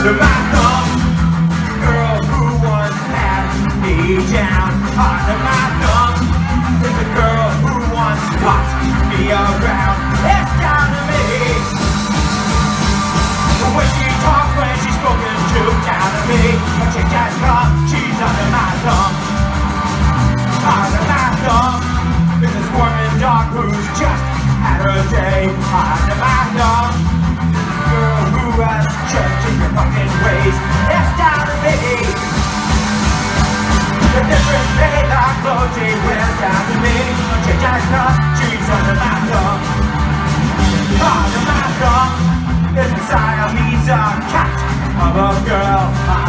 under my thumb. Girl who once had me down under my thumb there's a girl who once caught me around. It's down to me. When she talks when she's spoken to, down to me. When she gets caught, she's under my thumb. Under my thumb is a squirming dog who's just had her day. Under my My thumb is a cat of a girl.